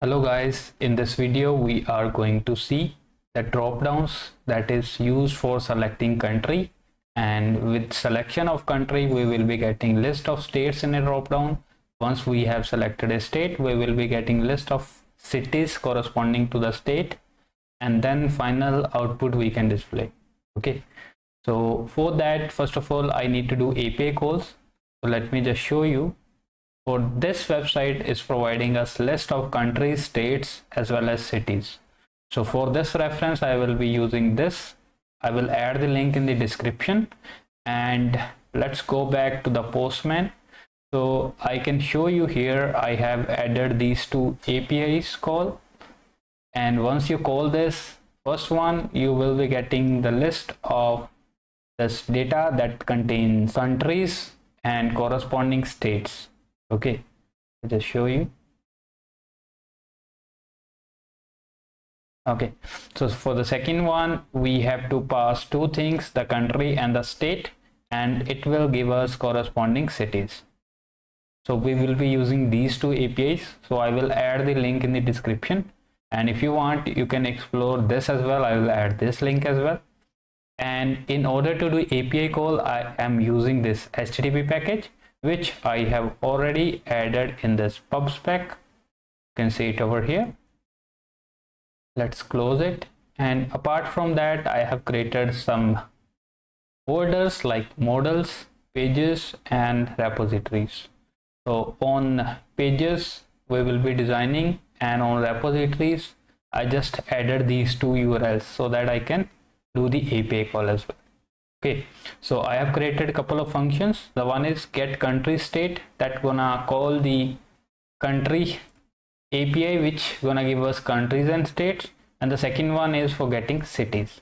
Hello guys, in this video we are going to see the drop downs that is used for selecting country and with selection of country we will be getting list of states in a drop down. Once we have selected a state we will be getting list of cities corresponding to the state and then final output we can display. Okay, so for that first of all I need to do API calls. So let me just show you for this website is providing us list of countries states as well as cities. So for this reference i will be using this. I will add the link in the description. And let's go back to the postman. So i can show you here i have added these two apis call. And once you call this first one you will be getting the list of this data that contains countries and corresponding states okay I'll just show you. Okay so for the second one we have to pass two things the country and the state and it will give us corresponding cities. So we will be using these two apis so i will add the link in the description. And if you want you can explore this as well. I will add this link as well. And in order to do api call i am using this http package which I have already added in this pubspec. You can see it over here. Let's close it. And apart from that I have created some folders like models pages and repositories. So on pages we will be designing and on repositories I just added these two URLs so that I can do the API call as well okay so i have created a couple of functions. The one is get country state. That gonna call the country api which gonna give us countries and states. And the second one is for getting cities.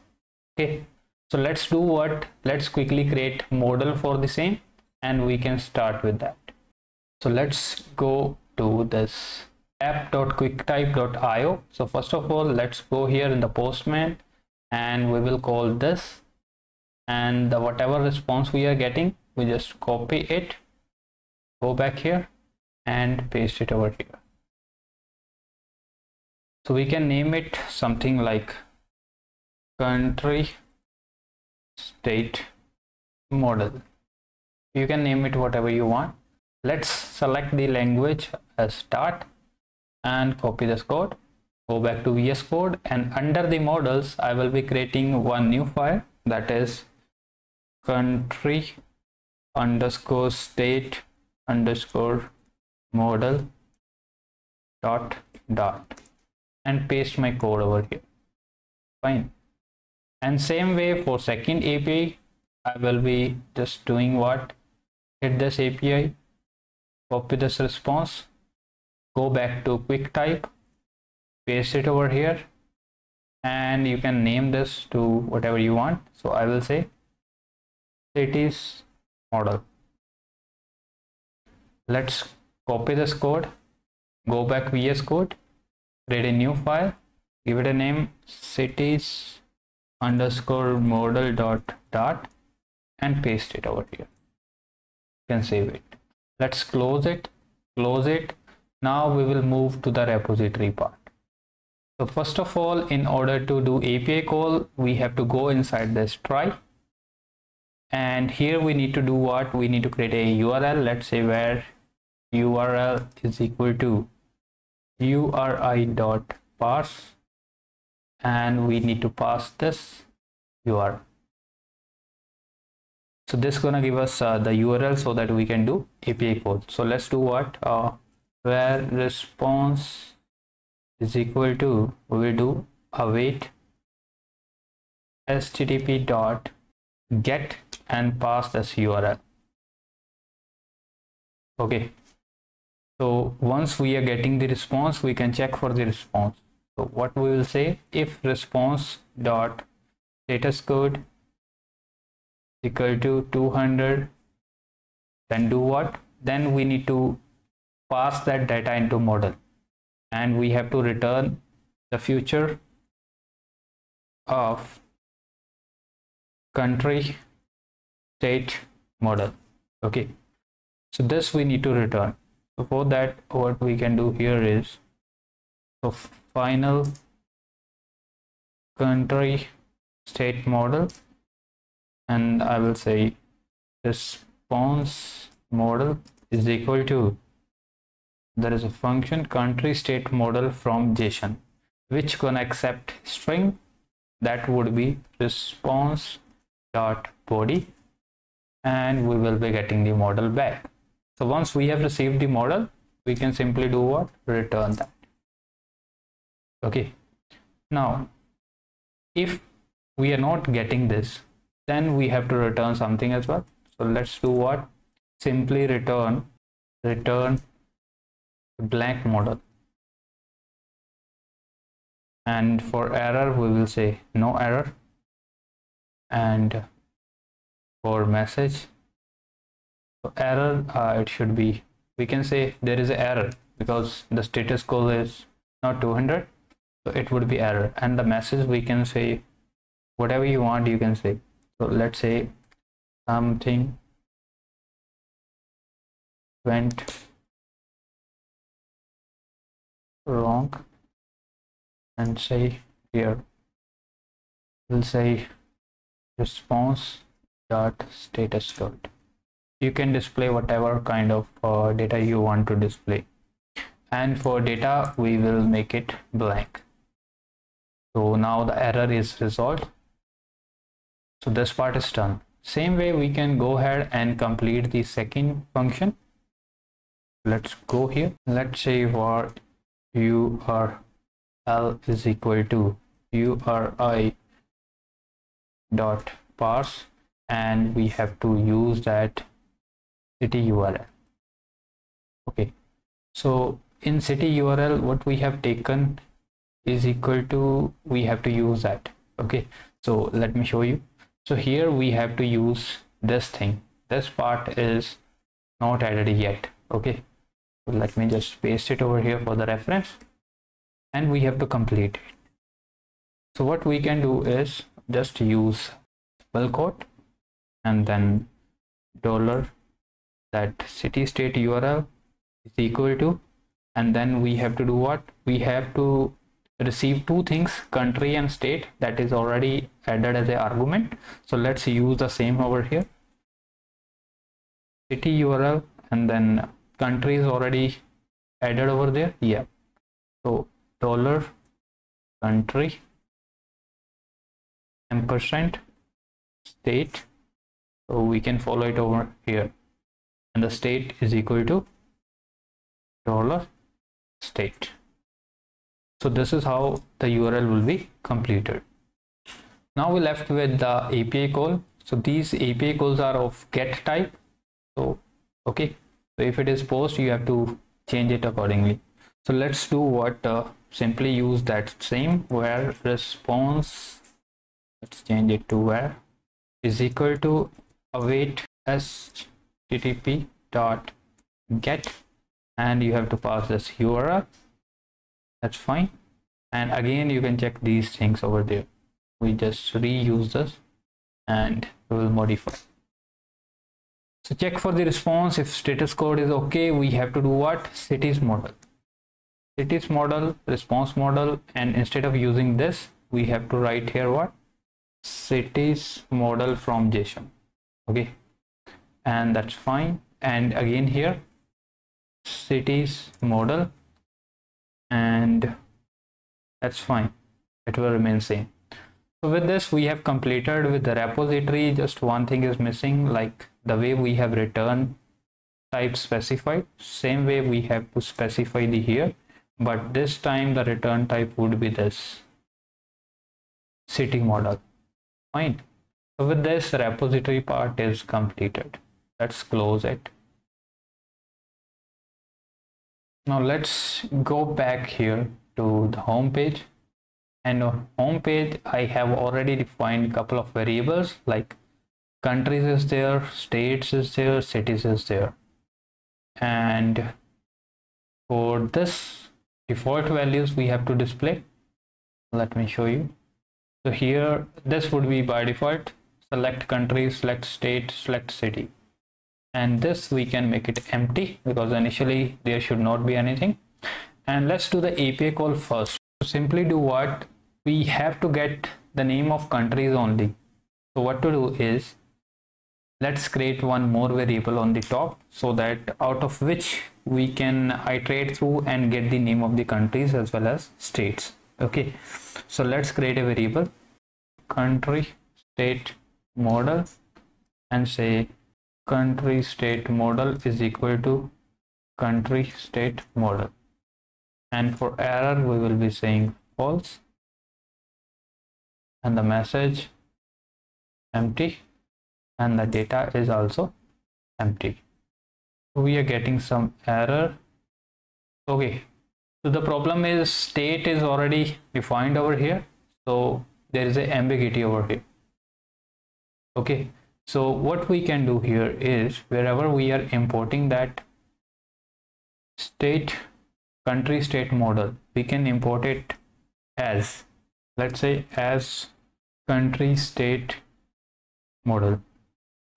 Okay so let's do what? Let's quickly create model for the same and we can start with that. So let's go to this app.quicktype.io so first of all let's go here in the postman and we will call this and the whatever response we are getting we just copy it go back here and paste it over here. So we can name it something like country state model. You can name it whatever you want. Let's select the language as Dart and copy this code. Go back to vs code and under the models i will be creating one new file that is country underscore state underscore model dot dart. And paste my code over here. Fine. And same way for second api i will be just doing what? Hit this api copy this response go back to quick type paste it over here and you can name this to whatever you want. So i will say cities model. Let's copy this code go back vs code create a new file give it a name cities underscore model dot dart and paste it over here. You can save it. Let's close it close it. Now we will move to the repository part. So first of all in order to do api call we have to go inside this try and here we need to do what? We need to create a url let's say where url is equal to uri dot parse. And we need to pass this url so this is gonna give us uh, the url so that we can do api call so let's do what? Uh, where response is equal to we will do await http dot get and pass this url okay. So once we are getting the response we can check for the response. So what we will say if response dot status code equal to 200 then do what? Then we need to pass that data into model. And we have to return the future of country state model. Okay. So this we need to return. So for that what we can do here is so final country state model and I will say response model is equal to there is a function country state model from JSON which can accept string. That would be response dot body and we will be getting the model back. So once we have received the model we can simply do what? Return that. Okay. Now if we are not getting this then we have to return something as well. So let's do what? Simply return return blank model. And for error we will say no error. And for message. So error uh, it should be we can say there is an error because the status code is not 200 so it would be error. And the message we can say whatever you want you can say. So let's say something went wrong and say here we'll say response dot status dot you can display whatever kind of uh, data you want to display. And for data we will make it blank. So now the error is resolved. So this part is done. Same way we can go ahead and complete the second function. Let's go here. Let's say what url is equal to uri dot parse and we have to use that city url okay. So in city url what we have taken is equal to we have to use that. Okay. So let me show you. So here we have to use this thing. This part is not added yet. Okay. Let me just paste it over here for the reference. And we have to complete it. So what we can do is just use spell quote and then dollar that city state url is equal to and then we have to do what? We have to receive two things country and state that is already added as an argument. So let's use the same over here. City url and then country is already added over there? Yeah. So dollar country and percent state so we can follow it over here. And the state is equal to dollar state. So this is how the url will be completed. Now we left with the api call. So these api calls are of get type. So okay. So if it is post you have to change it accordingly. So let's do what uh, simply use that same where response let's change it to where is equal to await http dot get and you have to pass this url that's fine. And again you can check these things over there. We just reuse this and we will modify. So check for the response. If status code is okay we have to do what? Cities model. Cities model response model and instead of using this we have to write here what? Cities model from json okay. And that's fine. And again here cities model. And that's fine. It will remain same. So with this we have completed with the repository. Just one thing is missing like the way we have return type specified. Same way we have to specify the here. But this time the return type would be this city model. Fine so with this repository part is completed. Let's close it. Now let's go back here to the home page. And on home page i have already defined a couple of variables like countries is there states is there cities is there. And for this default values we have to display. Let me show you. So here this would be by default select country select state select city. And this we can make it empty because initially there should not be anything. And let's do the api call first. So simply do what we have to get the name of countries only. So what to do is let's create one more variable on the top so that out of which we can iterate through and get the name of the countries as well as states. Okay. So let's create a variable country state model and say country state model is equal to country state model. And for error we will be saying false. And the message empty. And the data is also empty. We are getting some error. Okay. So the problem is state is already defined over here. So there is a ambiguity over here okay. So what we can do here is wherever we are importing that state country state model we can import it as let's say as country state model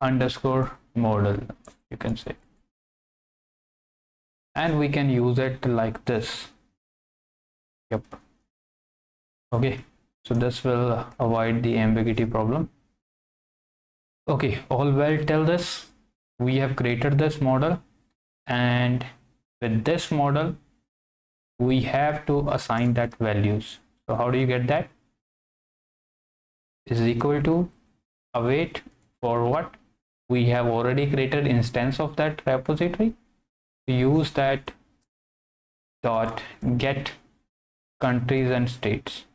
underscore model you can say. And we can use it like this. Yep. Okay. So this will avoid the ambiguity problem okay all well tell this. We have created this model and with this model we have to assign that values. So how do you get that? Is equal to await for what? We have already created instance of that repository. Use that dot get countries and states.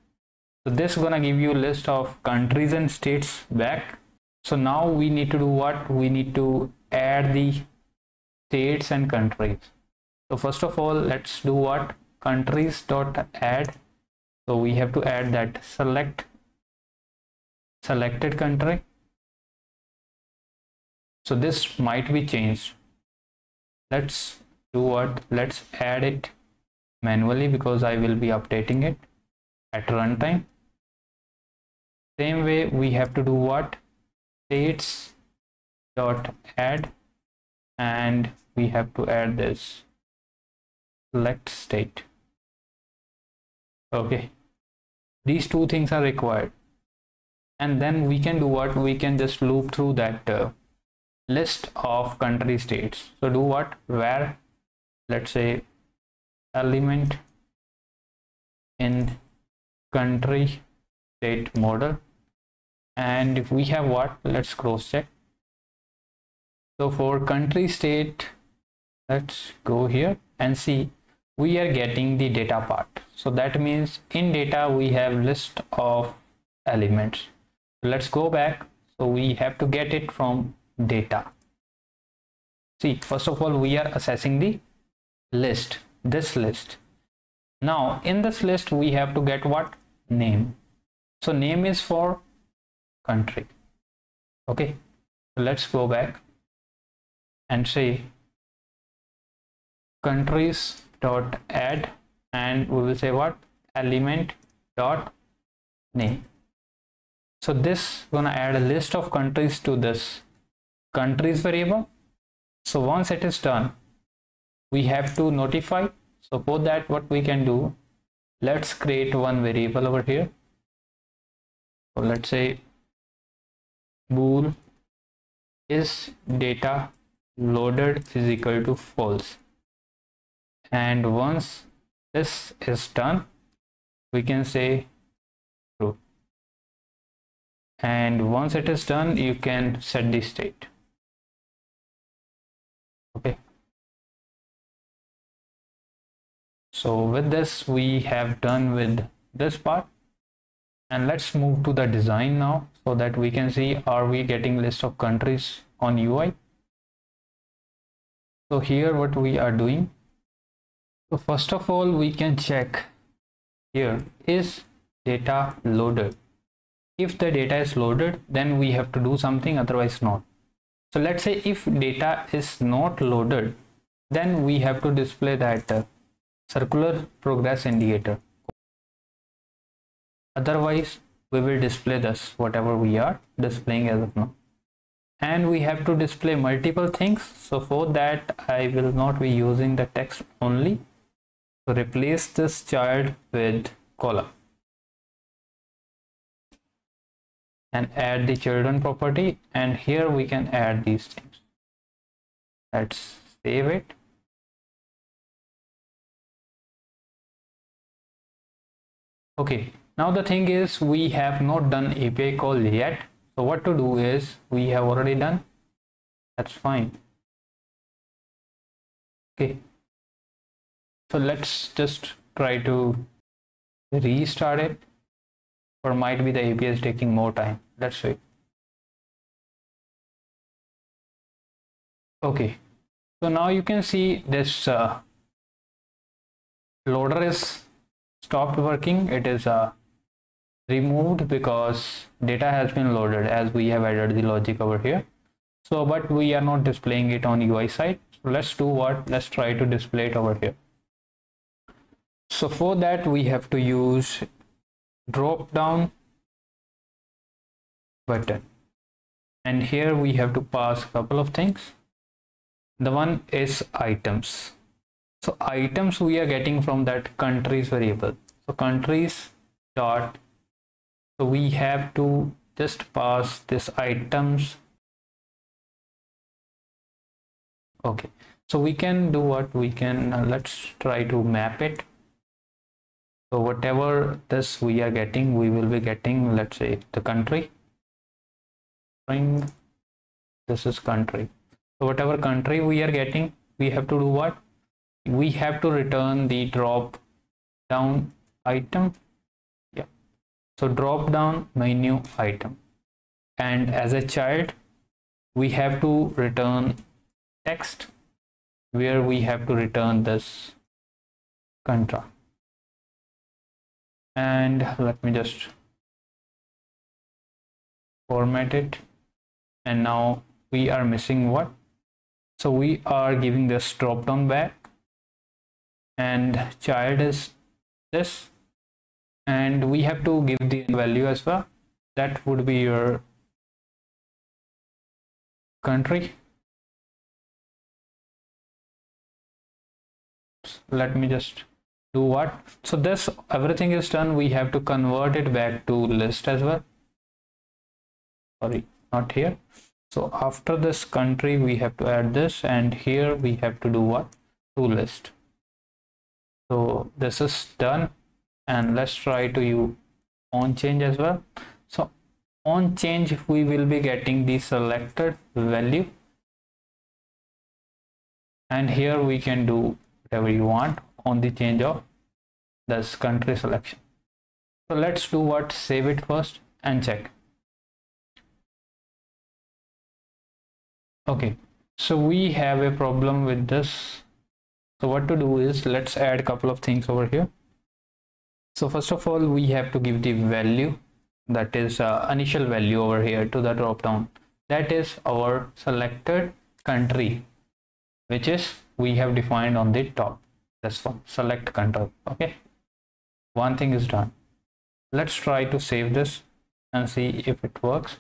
So this is gonna give you a list of countries and states back so now we need to do what? We need to add the states and countries. So first of all let's do what? Countries dot add. So we have to add that. Select. Selected country. So this might be changed. Let's do what? Let's add it manually because I will be updating it at runtime. Same way we have to do what states dot add and we have to add this select state. Okay. These two things are required. And then we can do what? We can just loop through that uh, list of country states. So do what? Where? Let's say element in country state model and if we have what let's cross check. So for country state let's go here and see we are getting the data part. So that means in data we have list of elements. Let's go back. So we have to get it from data. See first of all we are assessing the list this list. Now in this list we have to get what? Name. So name is for country. Okay? Let's go back and say countries dot add and we will say what? Element dot name. So this gonna add a list of countries to this countries variable. So once it is done we have to notify. So for that what we can do let's create one variable over here. So let's say bool is data loaded is equal to false. And once this is done we can say true. And once it is done you can set the state. Okay. So with this we have done with this part. And let's move to the design now so that we can see are we getting list of countries on UI so here what we are doing. So first of all we can check here is data loaded? If the data is loaded then we have to do something otherwise not. So let's say if data is not loaded then we have to display that uh, circular progress indicator. Otherwise we will display this whatever we are displaying as of now. And we have to display multiple things. So for that i will not be using the text only. So replace this child with column. And add the children property. And here we can add these things. Let's save it. Okay now the thing is we have not done api call yet. So what to do is we have already done. That's fine. Okay. So let's just try to restart it. Or might be the API is taking more time. Let's see okay. So now you can see this uh, loader is stopped working. It is uh, removed because data has been loaded as we have added the logic over here. So but we are not displaying it on UI side so let's do what let's try to display it over here. So for that we have to use drop down button. And here we have to pass a couple of things. The one is items. So items we are getting from that countries variable. So countries dot so we have to just pass this items. Okay. So we can do what we can. Uh, let's try to map it. So whatever this we are getting we will be getting let's say the country. This is country. So whatever country we are getting we have to do what? We have to return the drop down item so drop down menu item. And as a child we have to return text where we have to return this contra. And let me just format it. And now we are missing what? So we are giving this drop down back. And child is this and we have to give the value as well. That would be your country. Let me just do what. So this everything is done. We have to convert it back to list as well. Sorry not here. So after this country we have to add this. And here we have to do what? To list. So this is done and let's try to you on change as well. So on change we will be getting the selected value. And here we can do whatever you want on the change of this country selection. So let's do what? Save it first and check. Okay. So we have a problem with this. So what to do is let's add a couple of things over here so first of all we have to give the value that is uh, initial value over here to the drop down that is our selected country which is we have defined on the top. This one select control okay? One thing is done. Let's try to save this and see if it works.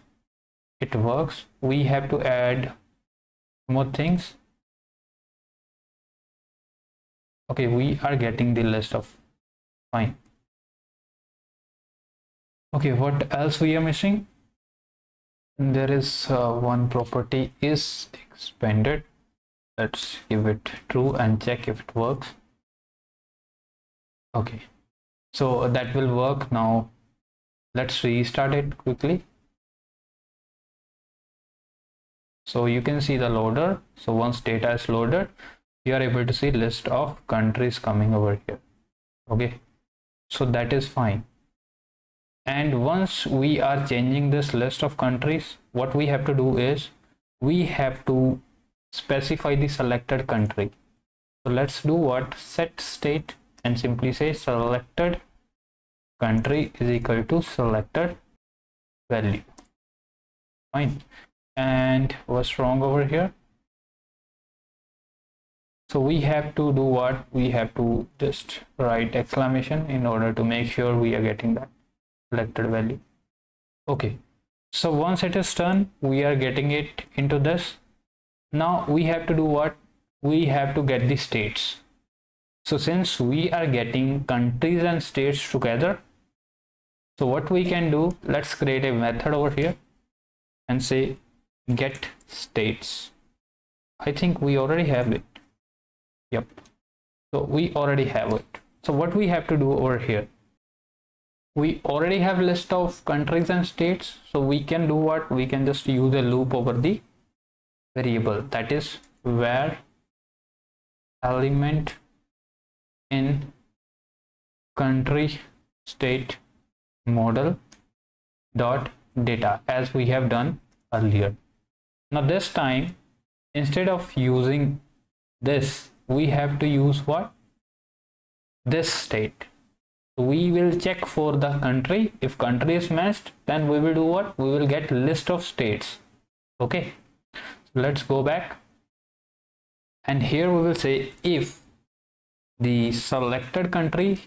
It works. We have to add more things. Okay we are getting the list of fine okay what else we are missing? There is uh, one property is expanded. Let's give it true and check if it works. Okay so that will work. Now let's restart it quickly. So you can see the loader. So once data is loaded you are able to see list of countries coming over here. Okay so that is fine and once we are changing this list of countries what we have to do is we have to specify the selected country. So let's do what? Set state and simply say selected country is equal to selected value. Fine. And what's wrong over here? So we have to do what? We have to just write exclamation in order to make sure we are getting that selected value. Okay. So once it is done we are getting it into this. Now we have to do what? We have to get the states. So since we are getting countries and states together so what we can do? Let's create a method over here and say get states. I think we already have it. Yep. So we already have it. So what we have to do over here we already have list of countries and states so we can do what? We can just use a loop over the variable. That is where element in country state model dot data as we have done earlier. Now this time instead of using this we have to use what? This state we will check for the country. If country is matched then we will do what? We will get list of states. Okay. So let's go back. And here we will say if the selected country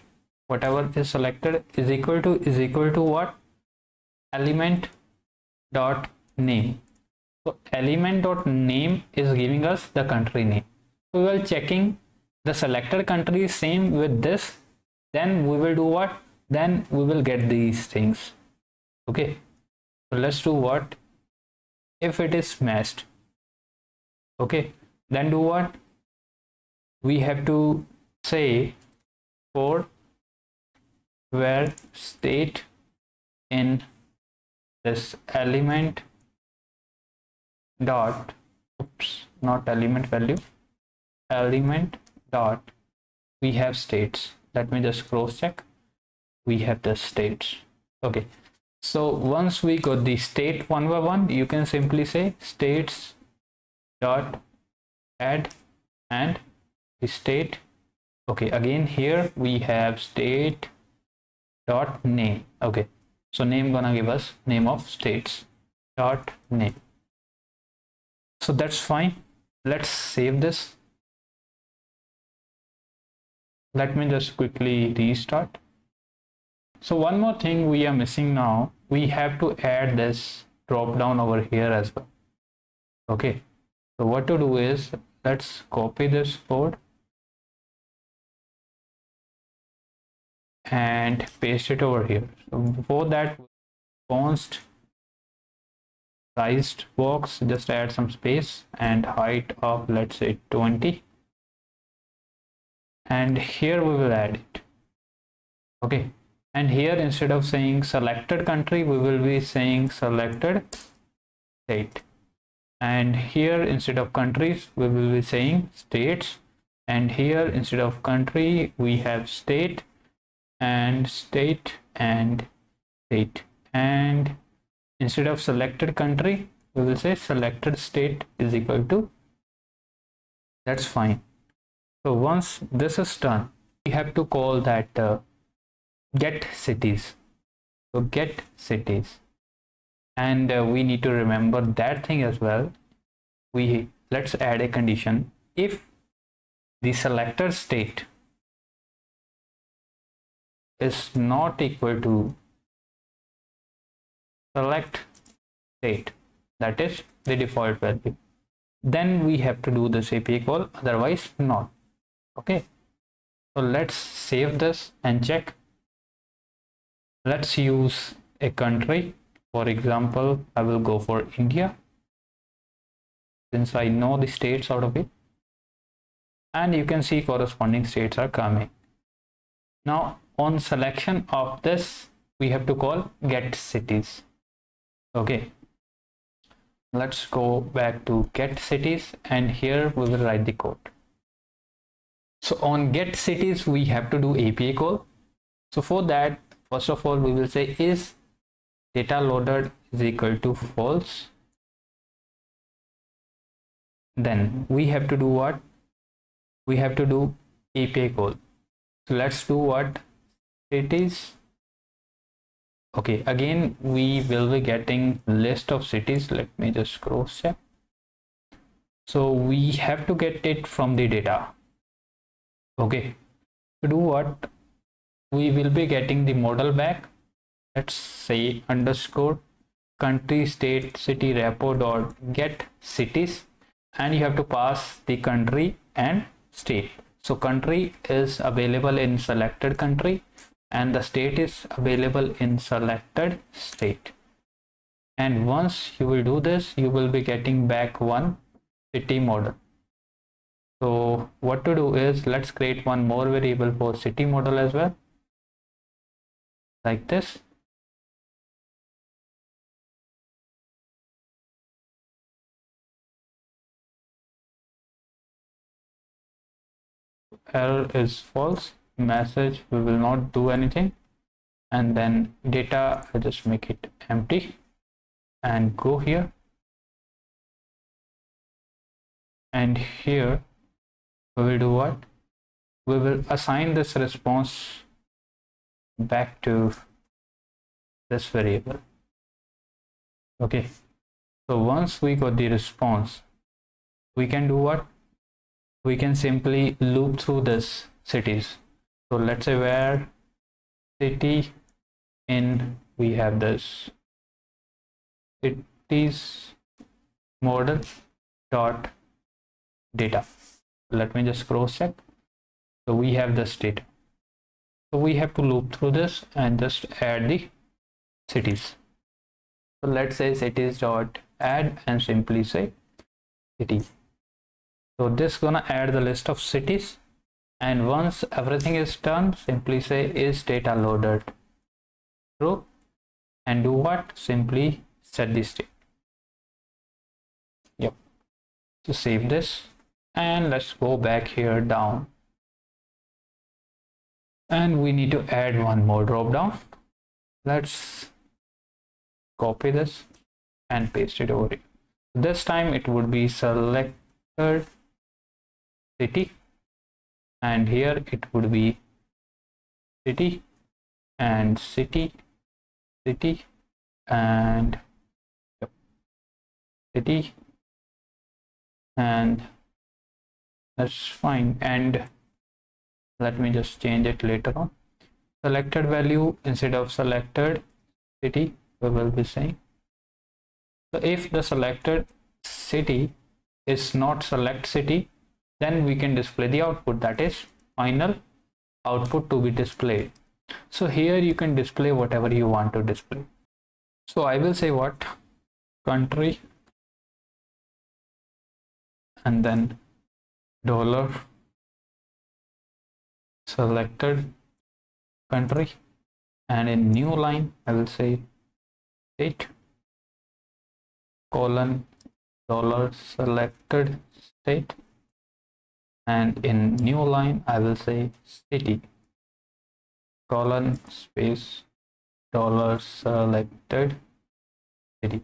whatever is selected is equal to is equal to what? Element dot name. So element dot name is giving us the country name. We will checking the selected country same with this then we will do what? Then we will get these things. Okay. So let's do what? If it is matched. Okay. Then do what? We have to say for where state in this element dot oops not element value element dot we have states let me just cross check. We have the states okay. So once we got the state one by one you can simply say states dot add and the state. Okay again here we have state dot name. Okay. So name gonna give us name of states dot name. So that's fine. Let's save this let me just quickly restart. So one more thing we are missing now we have to add this drop down over here as well. Okay. So what to do is let's copy this code and paste it over here. So before that const sized box just add some space and height of let's say 20 and here we will add it. Okay. And here instead of saying selected country we will be saying selected state. And here instead of countries we will be saying states. And here instead of country we have state and state and state. And instead of selected country we will say selected state is equal to that's fine so once this is done we have to call that uh, get cities. So get cities. And uh, we need to remember that thing as well. We let's add a condition. If the selected state is not equal to select state that is the default value then we have to do this api call otherwise not okay. So let's save this and check. Let's use a country. For example i will go for india. Since i know the states out of it. And you can see corresponding states are coming. Now on selection of this we have to call get cities. Okay. Let's go back to get cities and here we will write the code so on get cities we have to do api call so for that first of all we will say is data loaded is equal to false? Then we have to do what? We have to do api call so let's do what? It is okay again we will be getting list of cities. Let me just cross check. So we have to get it from the data okay. To do what? We will be getting the model back. Let's say underscore country state city repo dot get cities. And you have to pass the country and state. So country is available in selected country and the state is available in selected state. And once you will do this you will be getting back one city model so what to do is let's create one more variable for city model as well. Like this. Error is false. Message we will not do anything. And then data I just make it empty and go here. And here we will do what? We will assign this response back to this variable. Okay. So once we got the response we can do what? We can simply loop through this cities. So let's say where city in we have this cities model dot data let me just cross check. So we have this data. So we have to loop through this and just add the cities. So let's say cities dot add and simply say city. So this gonna add the list of cities. And once everything is done simply say is data loaded true and do what? Simply set the state. Yep. So save this and let's go back here down. And we need to add one more drop down. Let's copy this and paste it over here. This time it would be selected city. And here it would be city and city city and city and that's fine. And let me just change it later on. Selected value instead of selected city we will be saying. So if the selected city is not select city then we can display the output. That is final output to be displayed. So here you can display whatever you want to display. So i will say what? Country and then dollar selected country and in new line i will say state colon dollar selected state and in new line I will say city colon space dollar selected city.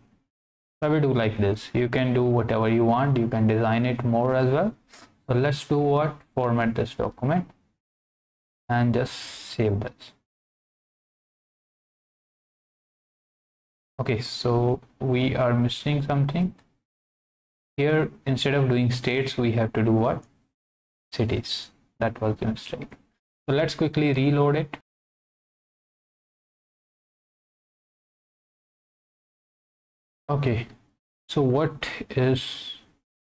I will do like this. You can do whatever you want. You can design it more as well so let's do what? Format this document and just save this. Okay so we are missing something. Here instead of doing states we have to do what? Cities. That was the mistake. So let's quickly reload it. Okay so what is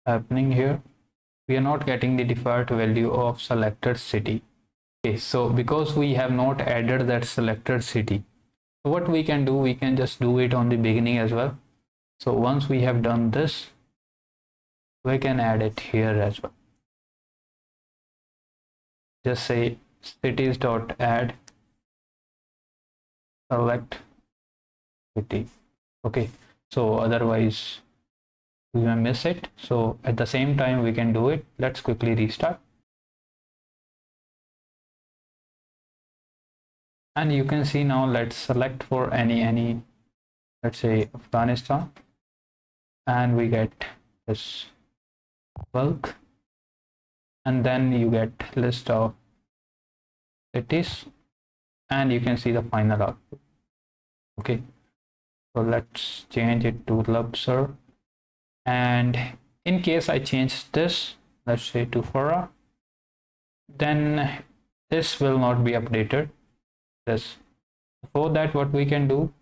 happening here we are not getting the default value of selected city. Okay so because we have not added that selected city what we can do we can just do it on the beginning as well. So once we have done this we can add it here as well. Just say cities dot add select city. Okay so otherwise we may miss it so at the same time we can do it. Let's quickly restart. And you can see now let's select for any any let's say afghanistan. And we get this bulk. And then you get list of cities. And you can see the final output. Okay. So let's change it to Lubser and in case I change this let's say to Farah then this will not be updated. This. For that what we can do?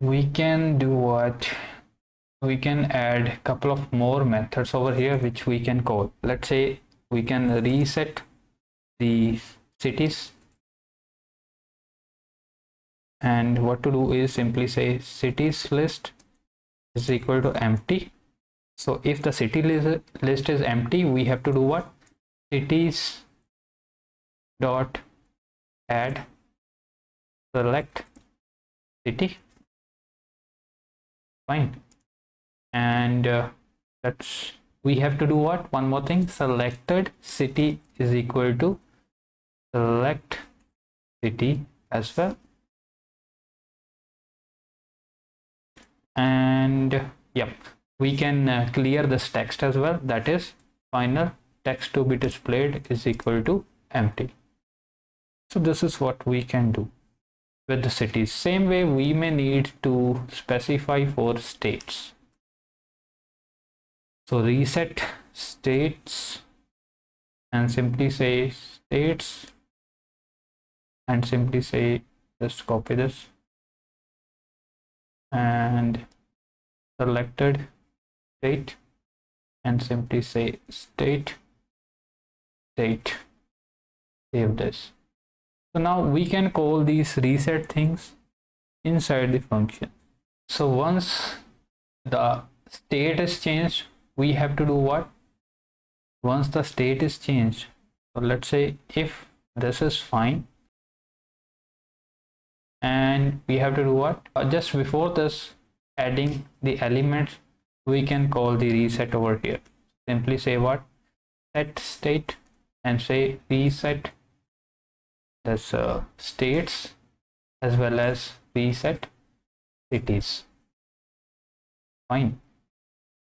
We can do what? We can add a couple of more methods over here which we can call. Let's say we can reset the cities. And what to do is simply say cities list is equal to empty. So if the city list is empty we have to do what? Cities dot add select city. Fine. And uh, that's we have to do what? One more thing. Selected city is equal to select city as well and yep we can uh, clear this text as well. That is final text to be displayed is equal to empty. So this is what we can do with the cities same way we may need to specify for states. So reset states and simply say states and simply say just copy this and selected state and simply say state state save this. So now we can call these reset things inside the function. So once the state is changed we have to do what? Once the state is changed so let's say if this is fine and we have to do what? Uh, just before this adding the elements we can call the reset over here. Simply say what? Set state and say reset this uh, states as well as reset cities. Fine.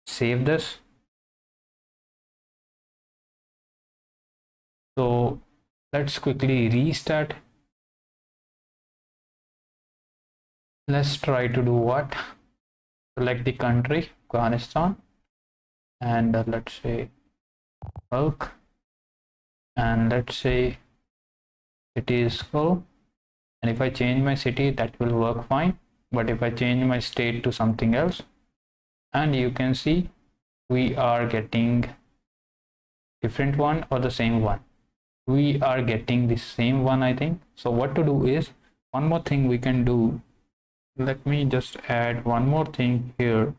Save this. So let's quickly restart let's try to do what? Select the country afghanistan and uh, let's say Balkh and let's say city is full. And if i change my city that will work fine. But if i change my state to something else and you can see we are getting different one or the same one. We are getting the same one i think. So what to do is one more thing we can do let me just add one more thing here.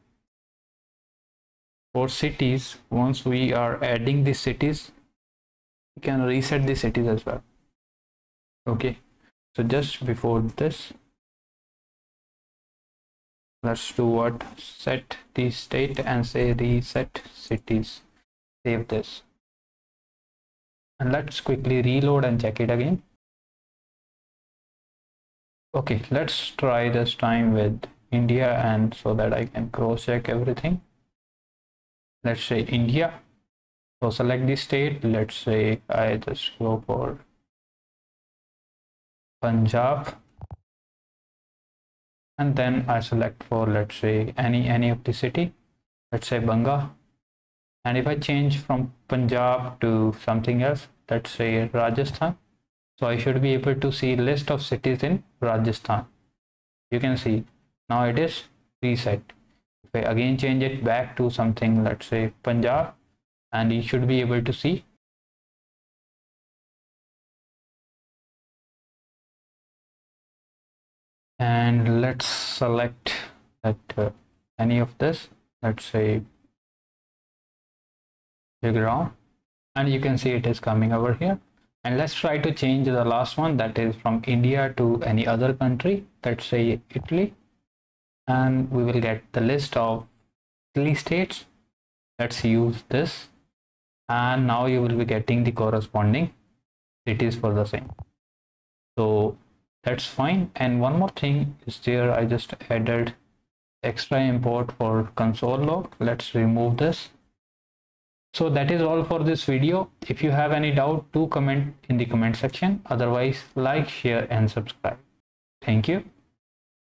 For cities once we are adding the cities we can reset the cities as well. Okay. So just before this let's do what? Set the state and say reset cities. Save this. And let's quickly reload and check it again okay let's try this time with India and so that I can cross check everything. Let's say India. So select the state. Let's say I just go for Punjab. And then I select for let's say any any of the city. Let's say Banga. And if I change from Punjab to something else let's say Rajasthan so I should be able to see list of cities in Rajasthan. You can see. Now it is reset. If I again change it back to something let's say Punjab and you should be able to see and let's select that uh, any of this. Let's say Gujarat and you can see it is coming over here and let's try to change the last one that is from India to any other country. Let's say Italy. And we will get the list of Italy states. Let's use this. And now you will be getting the corresponding. Cities for the same. So that's fine. And one more thing is there I just added extra import for console log let's remove this so that is all for this video. If you have any doubt do comment in the comment section. Otherwise like share and subscribe. Thank you